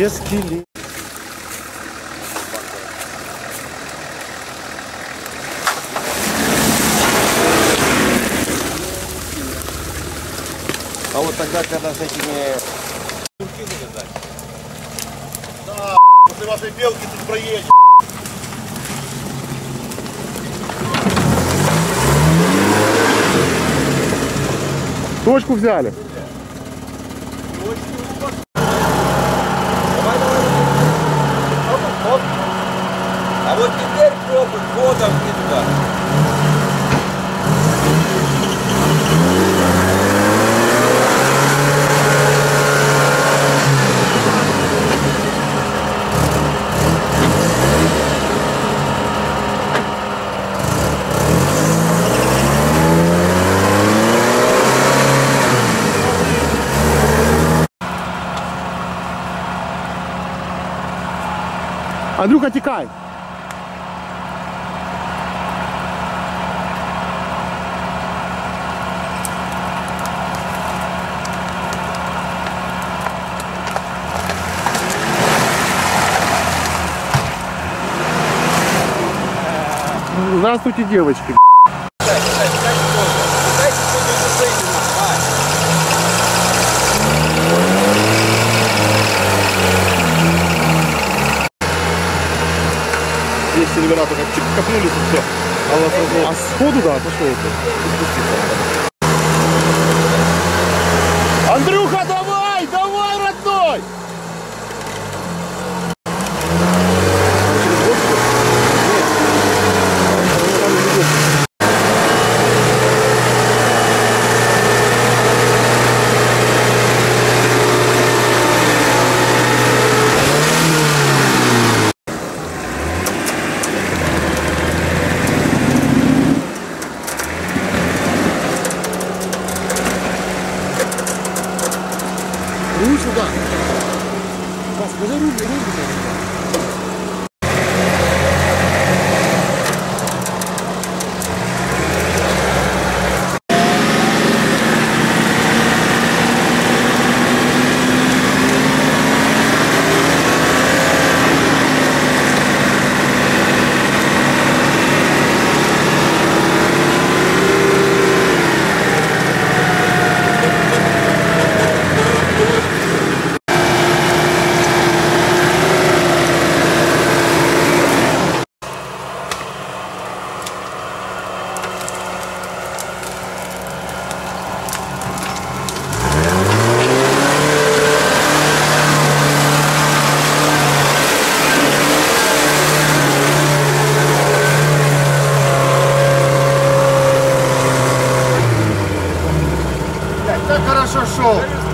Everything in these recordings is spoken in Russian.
Где скелет? А вот тогда, когда с этими... Да, после вашей белки тут проедет. Точку взяли. Вот теперь пробуй ходом и туда. Андрюха, тікай. Здравствуйте, девочки. Здесь сервера только чик копнулись и все. А, разлом. а сходу, да, пошел Андрюха, давай, Ruhig vorbei. Was, was ist ruhig? Ruhig vorbei. bless our soul.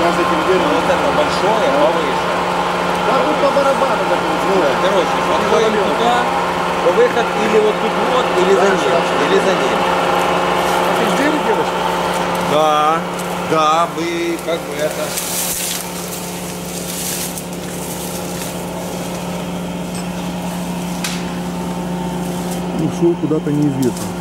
Я за этим деревом. Вот это большое повыше. Да тут по барабану вот сделаем. Короче, подходим туда, выход или вот тут вот, или за ним, или за ним. А ты здесь делаешь? Да, да, вы как бы это... Ушел куда-то неизвестно.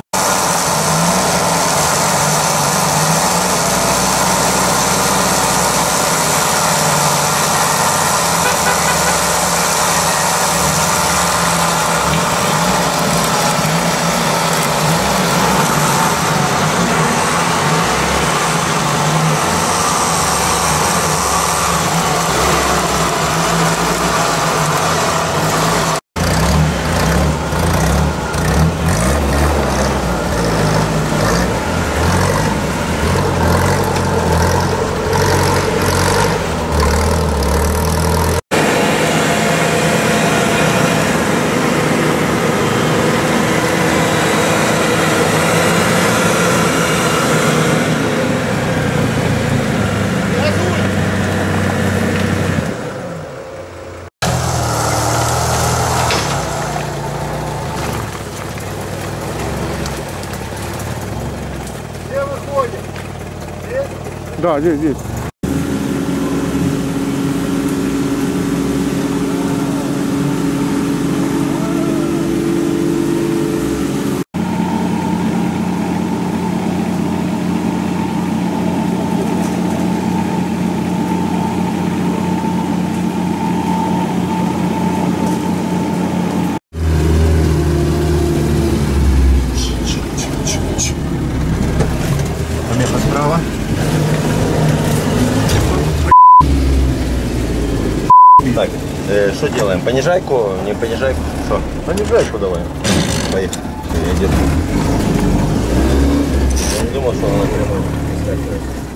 Да, здесь, здесь. Справа. Так, э, что делаем? Понижайку, не понижайку? Что? Понижайку давай. Поехали. Я. Я не думал, что она прямо.